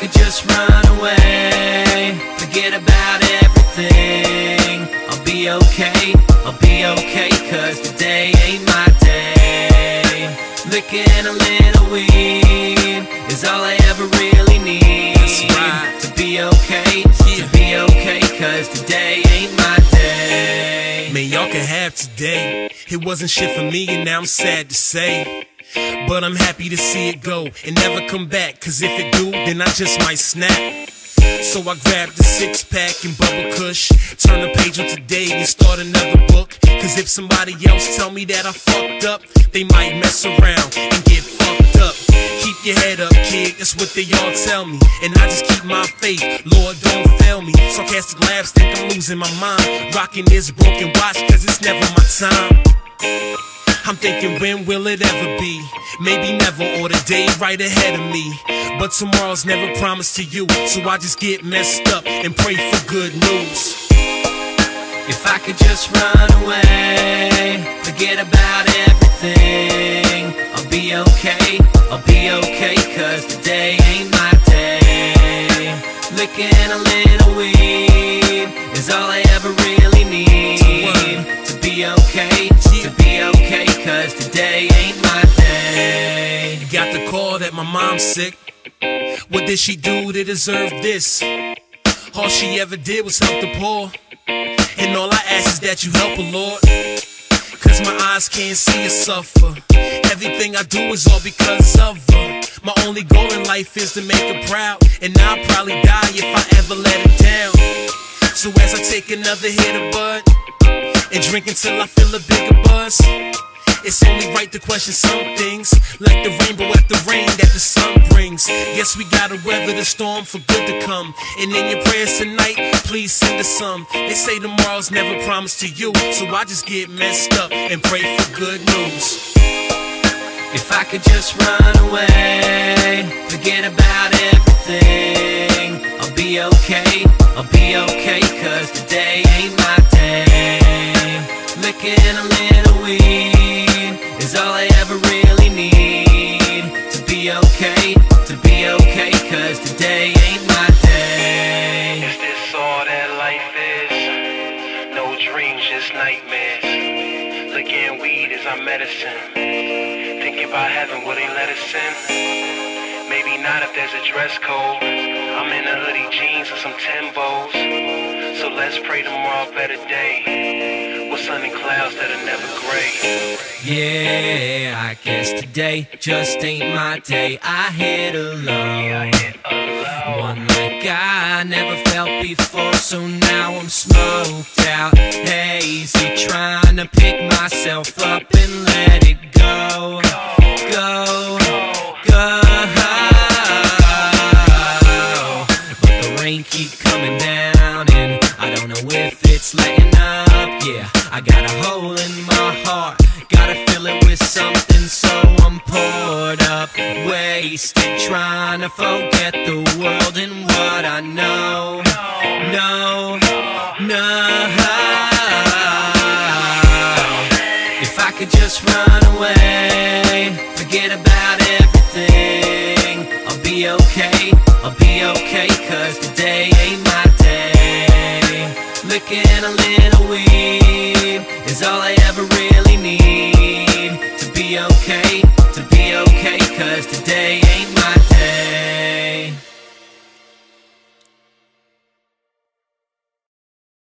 just run away, forget about everything. I'll be okay, I'll be okay, cause today ain't my day. Licking a little weed is all I ever really need. right. To be okay, to be okay, cause today ain't my day. Man, y'all can have today. It wasn't shit for me, and now I'm sad to say. But I'm happy to see it go and never come back. Cause if it do, then I just might snap. So I grabbed a six pack and Bubba Kush. Turn the page on today and start another book. Cause if somebody else tell me that I fucked up, they might mess around and get fucked up. Keep your head up, kid, that's what they all tell me. And I just keep my faith, Lord, don't fail me. Sarcastic laughs think I'm losing my mind. Rocking this broken watch, cause it's never my time. I'm thinking, when will it ever be? Maybe never, or the day right ahead of me. But tomorrow's never promised to you, so I just get messed up and pray for good news. If I could just run away, forget about everything. I'll be okay, I'll be okay, cause today ain't my day. Licking a little weed is all I ever really need. To be okay, to be okay, mom's sick. What did she do to deserve this? All she ever did was help the poor. And all I ask is that you help her, Lord. Cause my eyes can't see her suffer. Everything I do is all because of her. My only goal in life is to make her proud. And I'll probably die if I ever let her down. So as I take another hit of bud and drink until I feel a bigger buzz. It's only right to question some things, like the rainbow after rain that the sun brings. Yes, we gotta weather the storm for good to come. And in your prayers tonight, please send us some. They say tomorrow's never promised to you, so I just get messed up and pray for good news. If I could just run away, forget about everything. I'll be okay, I'll be okay, cause today ain't my to be okay, cause today ain't my day. Is this all that life is? No dreams, just nightmares. Licking weed is our medicine. Thinking about heaven, will they let us in? Maybe not if there's a dress code. I'm in a hoodie, jeans, and some Timbos. So let's pray tomorrow a better day. With sun and clouds that are never gray. Yeah, I guess today just ain't my day. I hit a alone. One like I never felt before, so now I'm smoked out, hazy, trying to pick myself up and let it go, go, go. But the rain keep coming down, and I don't know if it's letting up. Yeah, I got a hole in my heart, gotta fill it with something, so I'm poured up, wasted, trying to forget the world and what I know. No, no. No. If I could just run away, forget about day. Licking a little weed is all I ever really need. To be okay, to be okay, cause